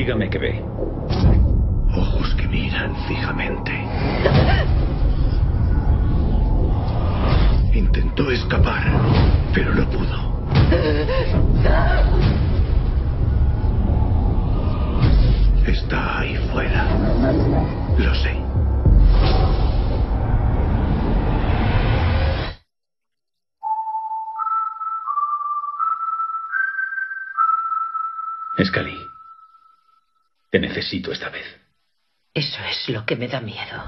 Dígame qué ve. Ojos que miran fijamente. Intentó escapar, pero no pudo. Está ahí fuera. Lo sé. Scully, te necesito esta vez. Eso es lo que me da miedo.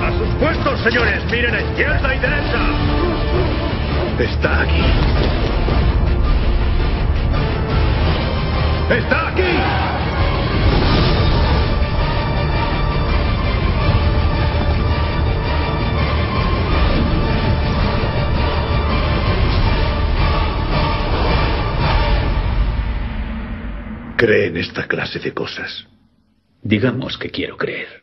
¡A sus puestos, señores! ¡Miren a izquierda y derecha! Está aquí. ¡Está aquí! Cree en esta clase de cosas. Digamos que quiero creer.